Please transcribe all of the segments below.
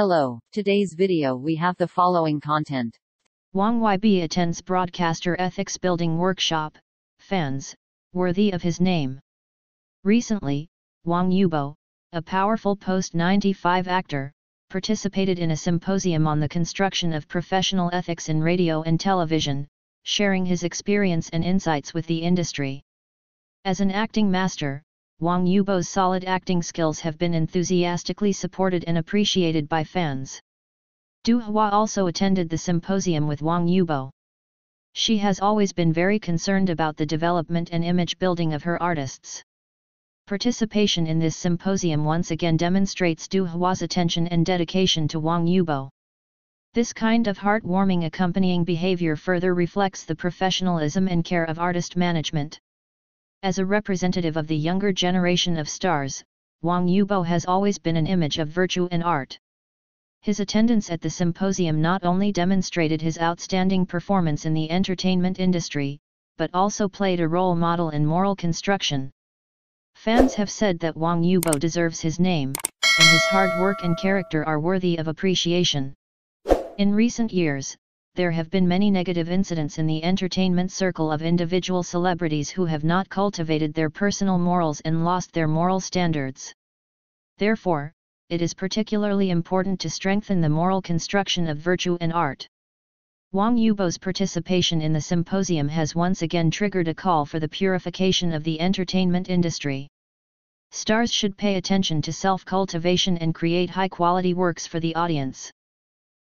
Hello, today's video we have the following content. Wang Yibo attends broadcaster ethics building workshop, fans, worthy of his name. Recently, Wang Yibo, a powerful post-95 actor, participated in a symposium on the construction of professional ethics in radio and television, sharing his experience and insights with the industry. As an acting master, Wang Yibo's solid acting skills have been enthusiastically supported and appreciated by fans. Du Hua also attended the symposium with Wang Yibo. She has always been very concerned about the development and image building of her artists. Participation in this symposium once again demonstrates Du Hua's attention and dedication to Wang Yibo. This kind of heartwarming accompanying behavior further reflects the professionalism and care of artist management. As a representative of the younger generation of stars, Wang Yibo has always been an image of virtue and art. His attendance at the symposium not only demonstrated his outstanding performance in the entertainment industry, but also played a role model in moral construction. Fans have said that Wang Yibo deserves his name, and his hard work and character are worthy of appreciation. In recent years, there have been many negative incidents in the entertainment circle of individual celebrities who have not cultivated their personal morals and lost their moral standards. Therefore, it is particularly important to strengthen the moral construction of virtue and art. Wang Yibo's participation in the symposium has once again triggered a call for the purification of the entertainment industry. Stars should pay attention to self-cultivation and create high-quality works for the audience.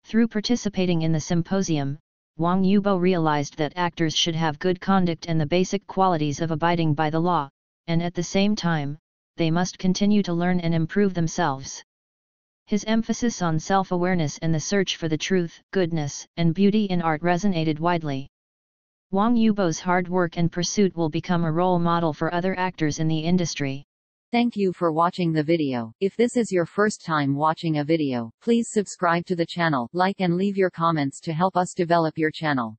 Through participating in the symposium, Wang Yibo realized that actors should have good conduct and the basic qualities of abiding by the law, and at the same time, they must continue to learn and improve themselves. His emphasis on self-awareness and the search for the truth, goodness, and beauty in art resonated widely. Wang Yibo's hard work and pursuit will become a role model for other actors in the industry. Thank you for watching the video. If this is your first time watching a video, please subscribe to the channel, like and leave your comments to help us develop your channel.